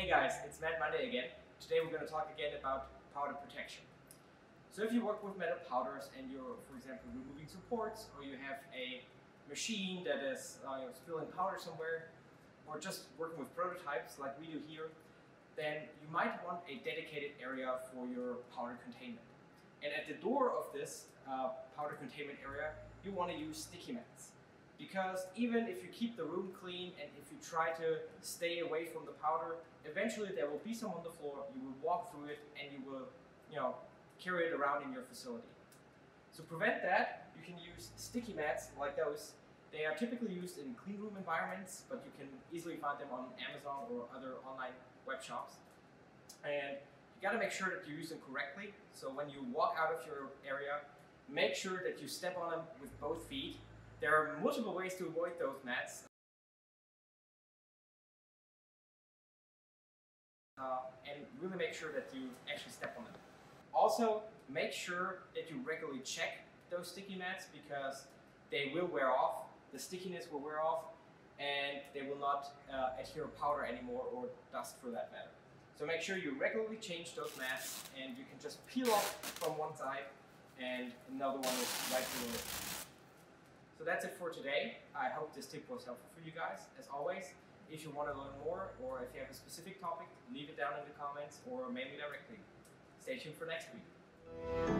Hey guys, it's Matt Monday again. Today we're going to talk again about powder protection. So if you work with metal powders and you're, for example, removing supports or you have a machine that is uh, spilling powder somewhere or just working with prototypes like we do here, then you might want a dedicated area for your powder containment. And at the door of this uh, powder containment area, you want to use sticky mats. Because even if you keep the room clean and if you try to stay away from the powder, eventually there will be some on the floor, you will walk through it and you will, you know, carry it around in your facility. So to prevent that, you can use sticky mats like those. They are typically used in clean room environments, but you can easily find them on Amazon or other online web shops. And you gotta make sure that you use them correctly. So when you walk out of your area, make sure that you step on them with both feet there are multiple ways to avoid those mats. Uh, and really make sure that you actually step on them. Also, make sure that you regularly check those sticky mats because they will wear off, the stickiness will wear off, and they will not uh, adhere powder anymore or dust for that matter. So make sure you regularly change those mats and you can just peel off from one side and another one is right below so that's it for today. I hope this tip was helpful for you guys. As always, if you want to learn more or if you have a specific topic, leave it down in the comments or mail me directly. Stay tuned for next week.